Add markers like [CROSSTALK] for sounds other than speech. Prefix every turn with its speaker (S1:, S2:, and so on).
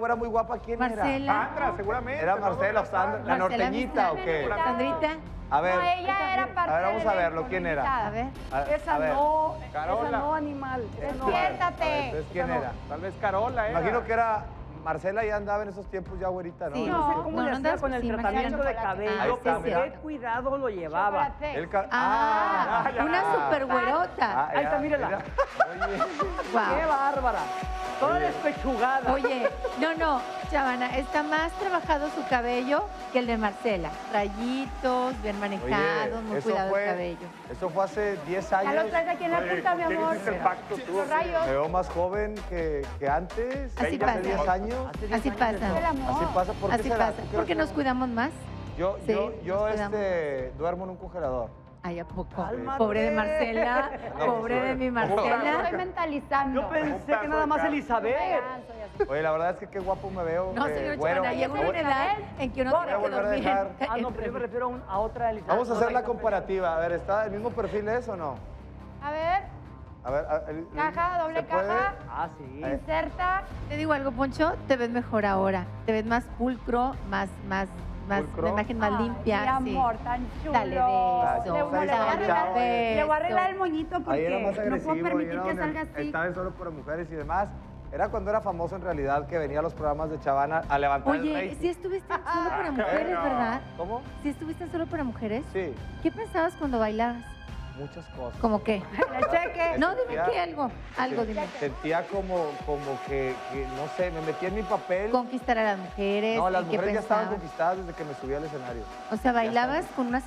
S1: güera muy guapa, ¿quién
S2: Marcela.
S1: era?
S3: Sandra, seguramente.
S1: ¿Era. Marcela Sandra? ¿La norteñita o qué?
S2: Sandrita.
S1: A ver,
S4: No, ella era parte
S1: a ver, vamos a verlo, ¿quién era?
S2: A ver.
S5: Esa
S1: a ver.
S5: no,
S3: Carola.
S5: esa no animal.
S4: Despiértate.
S1: Entonces, ¿quién era?
S3: Tal vez Carola, ¿eh?
S1: Imagino que era Marcela ya andaba en esos tiempos ya güerita, ¿no?
S2: Sí.
S5: No sé cómo
S2: no
S5: le hacía
S2: andas
S5: con el
S2: sí,
S5: tratamiento de
S2: Marcela.
S5: cabello,
S2: Ah, sí,
S5: qué cuidado lo llevaba.
S4: Chocolate.
S1: El ca-
S2: Ah,
S3: Ah, ya.
S2: una super güerota.
S5: Ahí está, mírela.
S1: Oye,
S5: ¡Qué bárbara! Toda despechugada.
S2: Oye, no, no, Chavana, está más trabajado su cabello que el de Marcela. Rayitos, bien manejados,
S1: oye,
S2: muy cuidado
S1: fue,
S2: el cabello.
S1: eso fue hace 10
S4: Ya lo
S1: años.
S4: traes aquí en la punta, mi
S3: ¿quién
S4: amor.
S3: hiciste el pacto tú?
S4: Los rayos.
S1: Me veo más joven que, que antes.
S2: Así
S1: hace
S2: pasa.
S1: 10 años.
S5: Hace 10
S2: Así
S5: años
S2: pasa.
S5: de
S4: El amor.
S1: Así pasa. ¿Por qué
S2: Así
S1: será?
S2: pasa.
S1: ¿Por qué
S2: Porque nos cuidamos más.
S1: Yo,
S2: Sí,
S1: yo, yo este, duermo en un congelador.
S2: Ay, ¿a poco?
S5: Cálmate.
S2: Pobre de Marcela, [LAUGHS]
S1: No,
S2: pobre de mi
S1: ¿cómo?
S4: Estoy
S2: Marcela.
S4: mentalizando.
S5: Yo pensé que nada más. Elizabeth.
S1: Oye, la verdad es que qué guapo me veo.
S2: No,
S1: eh,
S2: señor
S1: güero.
S2: Chavana, llega una edad en que uno
S1: Voy a
S2: tiene que
S1: volver a
S2: dormir.
S1: dejar. [LAUGHS]
S5: Ah, no, pero yo me refiero a, un- a otra Elizabeth.
S1: Vamos a hacer la comparativa. A ver, ¿está el mismo perfil es o no?
S4: A ver,
S1: A ver, a- el-
S4: caja, doble caja.
S5: Ah, sí.
S4: Inserta.
S2: Te digo algo, Poncho, te ves mejor ahora. Te ves más pulcro, más, más, más, la imagen más limpia.
S4: Mi
S2: sí.
S4: amor, tan chulo.
S2: Dale beso,
S4: Le, voy a arreglar, el moñito porque no puedo permitir que salga así.
S1: Estaba en solo para mujeres y demás. Era cuando era famoso en realidad que venía a los programas de Chavana a levantar el
S2: Oye, si estuviste en solo para [LAUGHS] mujeres. ¿verdad?
S1: ¿Cómo?
S2: Si estuviste en solo para mujeres,
S1: Sí,
S2: ¿qué pensabas cuando bailabas?
S1: Muchas cosas.
S2: ¿Cómo qué? [LAUGHS]
S4: Cheque.
S2: No, dime
S1: Sentía-
S2: qué, algo, algo, dime.
S1: Sentía como, como que, que, no sé, me metí en mi papel.
S2: Conquistar a las mujeres,
S1: no, las
S2: ¿en qué
S1: mujeres ya estaban conquistadas desde que me subí al escenario.
S2: O sea, bailabas con una